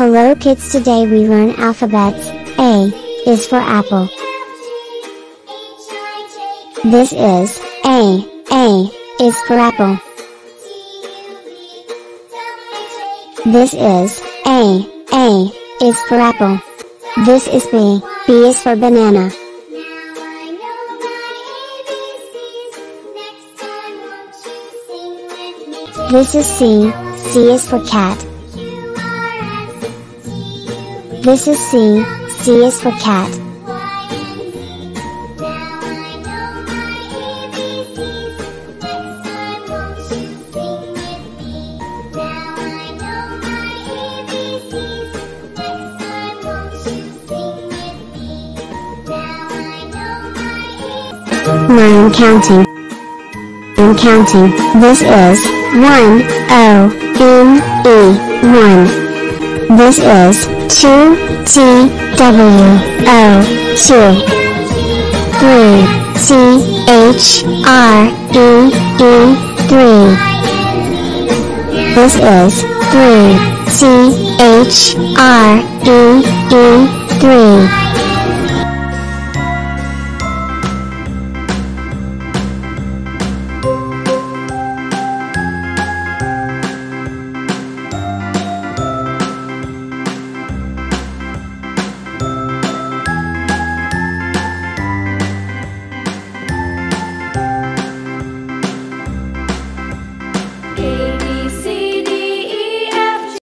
Hello kids today we learn alphabets, A, is for apple. This is, A, A, is for apple. This is, A, A, is for apple. This is B, B is for banana. This is C, C is for cat. This is C, C is for cat. Learn counting. I'm counting. This is 1 O N E 1. This is 2 T W O 2. 3 C H R E E 3. This is 3 C H R E E 3.